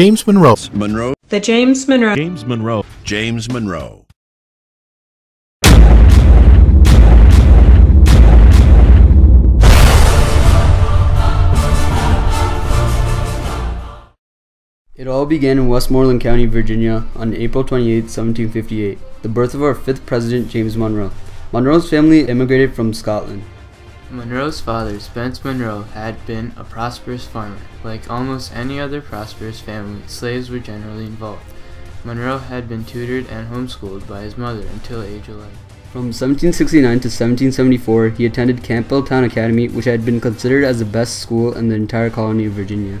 James Monroe. Monroe. The James Monroe. James Monroe. James Monroe. It all began in Westmoreland County, Virginia on April 28, 1758, the birth of our fifth president, James Monroe. Monroe's family immigrated from Scotland. Monroe's father, Spence Monroe, had been a prosperous farmer. Like almost any other prosperous family, slaves were generally involved. Monroe had been tutored and homeschooled by his mother until age 11. From 1769 to 1774, he attended Campbelltown Academy, which had been considered as the best school in the entire colony of Virginia.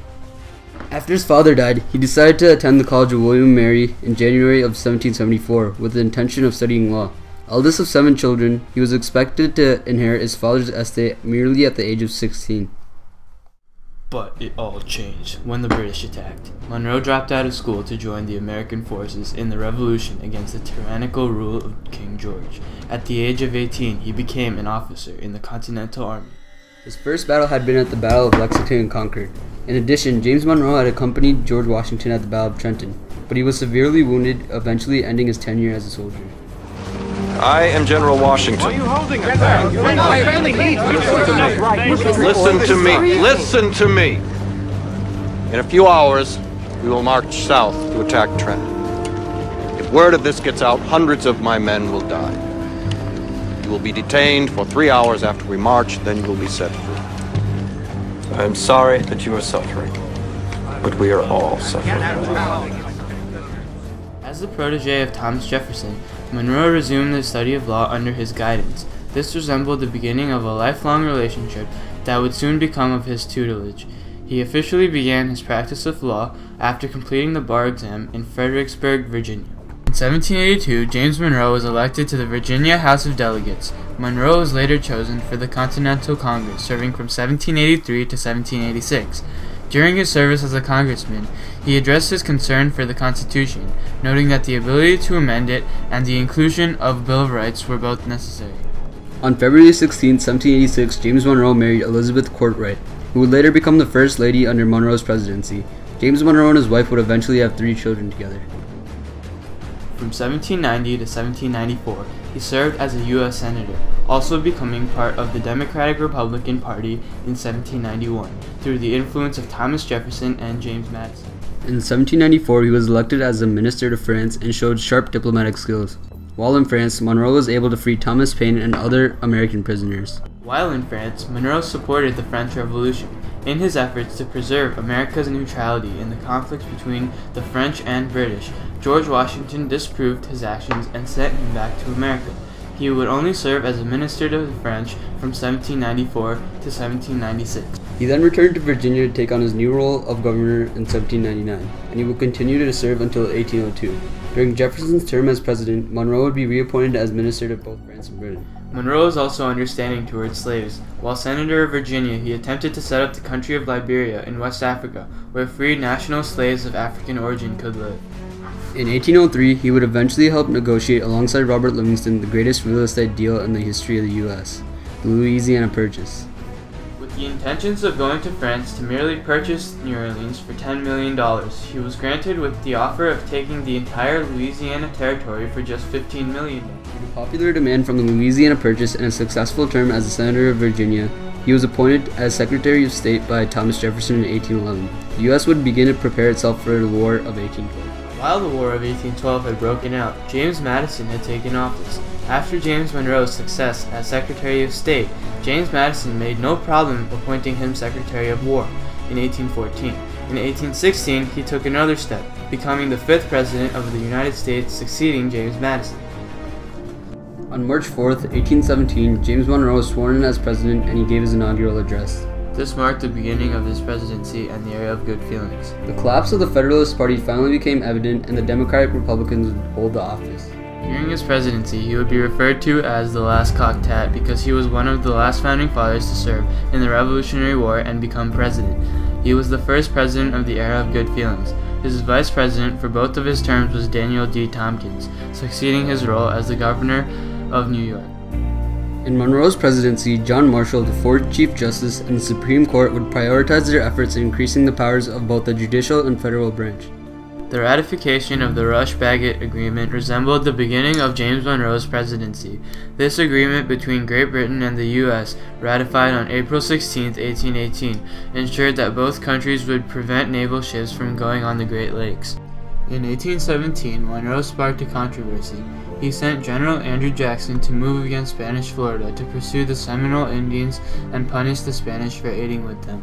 After his father died, he decided to attend the College of William and Mary in January of 1774 with the intention of studying law. Eldest of seven children, he was expected to inherit his father's estate merely at the age of 16. But it all changed when the British attacked. Monroe dropped out of school to join the American forces in the revolution against the tyrannical rule of King George. At the age of 18, he became an officer in the Continental Army. His first battle had been at the Battle of Lexington and Concord. In addition, James Monroe had accompanied George Washington at the Battle of Trenton, but he was severely wounded, eventually ending his tenure as a soldier. I am General Washington. Listen to me. Listen to me. In a few hours, we will march south to attack Trenton. If word of this gets out, hundreds of my men will die. You will be detained for three hours after we march, then you will be set free. I am sorry that you are suffering, but we are all suffering. As the protege of Thomas Jefferson, Monroe resumed the study of law under his guidance. This resembled the beginning of a lifelong relationship that would soon become of his tutelage. He officially began his practice of law after completing the bar exam in Fredericksburg, Virginia. In 1782, James Monroe was elected to the Virginia House of Delegates. Monroe was later chosen for the Continental Congress, serving from 1783 to 1786. During his service as a congressman, he addressed his concern for the Constitution, noting that the ability to amend it and the inclusion of Bill of Rights were both necessary. On February 16, 1786, James Monroe married Elizabeth Kortright, who would later become the first lady under Monroe's presidency. James Monroe and his wife would eventually have three children together. From 1790 to 1794, he served as a U.S. Senator, also becoming part of the Democratic Republican Party in 1791 through the influence of Thomas Jefferson and James Madison. In 1794, he was elected as a minister to France and showed sharp diplomatic skills. While in France, Monroe was able to free Thomas Paine and other American prisoners. While in France, Monroe supported the French Revolution in his efforts to preserve America's neutrality in the conflicts between the French and British. George Washington disproved his actions and sent him back to America. He would only serve as a minister to the French from 1794 to 1796. He then returned to Virginia to take on his new role of governor in 1799, and he would continue to serve until 1802. During Jefferson's term as president, Monroe would be reappointed as minister to both France and Britain. Monroe was also understanding towards slaves. While senator of Virginia, he attempted to set up the country of Liberia in West Africa, where freed national slaves of African origin could live. In 1803, he would eventually help negotiate alongside Robert Livingston the greatest real estate deal in the history of the U.S., the Louisiana Purchase. With the intentions of going to France to merely purchase New Orleans for $10 million, he was granted with the offer of taking the entire Louisiana territory for just $15 million. Popular demand from the Louisiana Purchase and a successful term as a senator of Virginia, he was appointed as Secretary of State by Thomas Jefferson in 1811. The U.S. would begin to prepare itself for the War of 1812. While the War of 1812 had broken out, James Madison had taken office. After James Monroe's success as Secretary of State, James Madison made no problem appointing him Secretary of War in 1814. In 1816, he took another step, becoming the fifth President of the United States, succeeding James Madison. On March 4, 1817, James Monroe was sworn in as president and he gave his inaugural address. This marked the beginning of his presidency and the era of good feelings. The collapse of the Federalist Party finally became evident and the Democratic Republicans would hold the office. During his presidency, he would be referred to as the last cocked hat because he was one of the last founding fathers to serve in the Revolutionary War and become president. He was the first president of the era of good feelings. His vice president for both of his terms was Daniel D. Tompkins, succeeding his role as the governor of New York. In Monroe's presidency, John Marshall, the fourth Chief Justice, and the Supreme Court would prioritize their efforts in increasing the powers of both the judicial and federal branch. The ratification of the Rush-Bagot Agreement resembled the beginning of James Monroe's presidency. This agreement between Great Britain and the U.S., ratified on April 16, 1818, ensured that both countries would prevent naval ships from going on the Great Lakes. In 1817, Monroe sparked a controversy. He sent General Andrew Jackson to move against Spanish Florida to pursue the Seminole Indians and punish the Spanish for aiding with them.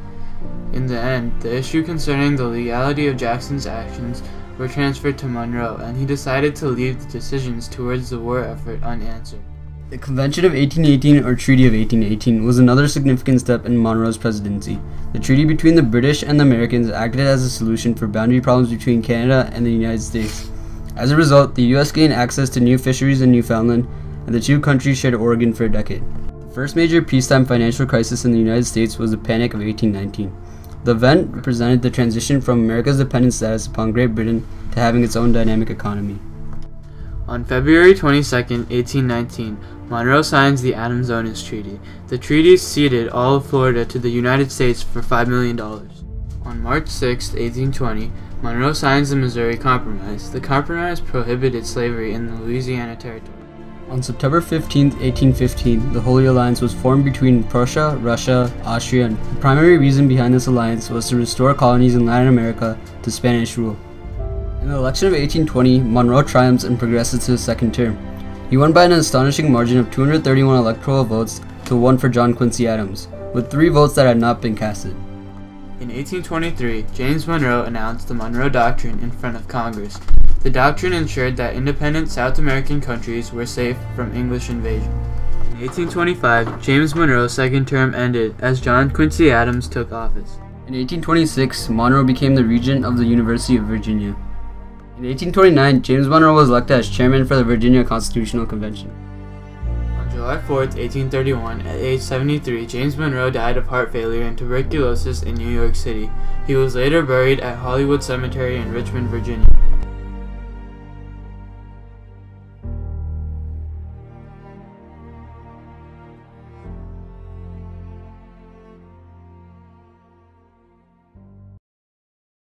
In the end, the issue concerning the legality of Jackson's actions were transferred to Monroe, and he decided to leave the decisions towards the war effort unanswered. The Convention of 1818 or Treaty of 1818 was another significant step in Monroe's presidency. The treaty between the British and the Americans acted as a solution for boundary problems between Canada and the United States. As a result, the US gained access to new fisheries in Newfoundland, and the two countries shared Oregon for a decade. The first major peacetime financial crisis in the United States was the Panic of 1819. The event represented the transition from America's dependent status upon Great Britain to having its own dynamic economy. On February 22, 1819, Monroe signs the Adams-Onis Treaty. The treaty ceded all of Florida to the United States for $5 million. On March 6, 1820, Monroe signs the Missouri Compromise. The compromise prohibited slavery in the Louisiana Territory. On September 15, 1815, the Holy Alliance was formed between Prussia, Russia, Austria, and the primary reason behind this alliance was to restore colonies in Latin America to Spanish rule. In the election of 1820, Monroe triumphs and progresses to his second term. He won by an astonishing margin of 231 electoral votes to one for John Quincy Adams, with three votes that had not been casted. In 1823, James Monroe announced the Monroe Doctrine in front of Congress. The doctrine ensured that independent South American countries were safe from English invasion. In 1825, James Monroe's second term ended as John Quincy Adams took office. In 1826, Monroe became the regent of the University of Virginia. In 1829, James Monroe was elected as chairman for the Virginia Constitutional Convention. July 4, 1831, at age 73, James Monroe died of heart failure and tuberculosis in New York City. He was later buried at Hollywood Cemetery in Richmond, Virginia.